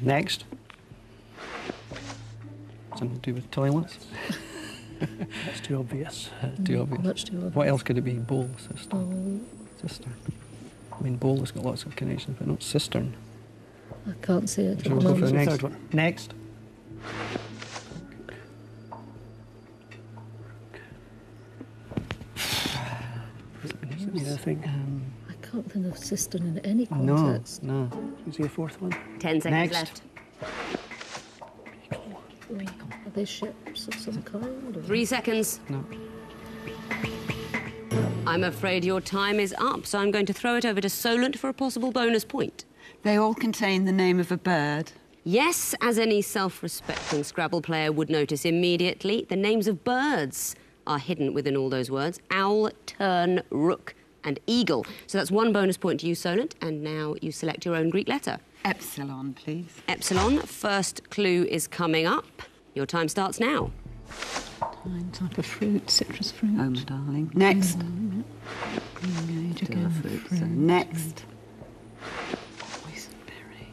Next. Something to do with toilets? That's too obvious. too obvious. Much too obvious. What else could it be? Bowl, cistern. Oh, Cistern. I mean, bowl has got lots of connections, but not cistern. I can't see it. at Shall we the go for the next third one. Next. Yeah, I think. Um, I can't think of cistern in any no, context. no. Is he a fourth one? Ten seconds Next. left. Are they ships of some kind? Or? Three seconds. No. I'm afraid your time is up, so I'm going to throw it over to Solent for a possible bonus point. They all contain the name of a bird. Yes, as any self respecting Scrabble player would notice immediately, the names of birds are hidden within all those words owl, tern, rook, and eagle. So that's one bonus point to you, Solent, and now you select your own Greek letter. Epsilon, please. Epsilon, first clue is coming up. Your time starts now. Fine type of fruit, citrus fruit. Oh, my darling. Next. Engage Still a again. fruit. So fruit. next. Boysenberry.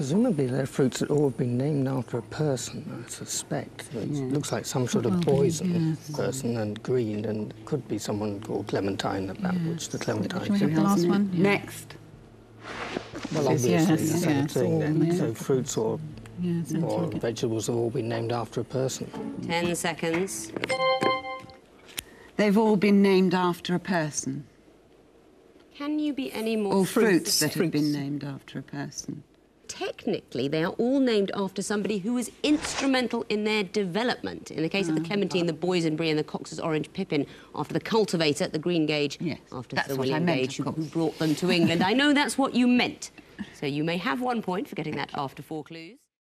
Presumably they're fruits that all have been named after a person, I suspect. It Yeah. looks like some sort of poison yes. person and green, and could be someone called Clementine, about which the Clementine Shall we the last one? Yeah. Next. Well, Yes, obviously, yes, the same yes, thing then. yeah. So fruits or, Yeah, or like vegetables have all been named after a person. Ten seconds. They've all been named after a person. Can you be any more All fruits that have been named after a person. Technically, they are all named after somebody who was instrumental in their development. In the case of Ah. the Clementine, the Boysenberry, and the Cox's Orange Pippin, after the cultivator, at the Green Gage, Yes, after Sir William Gage, who, who brought them to England. I know that's what you meant. So you may have one point for getting that after four clues.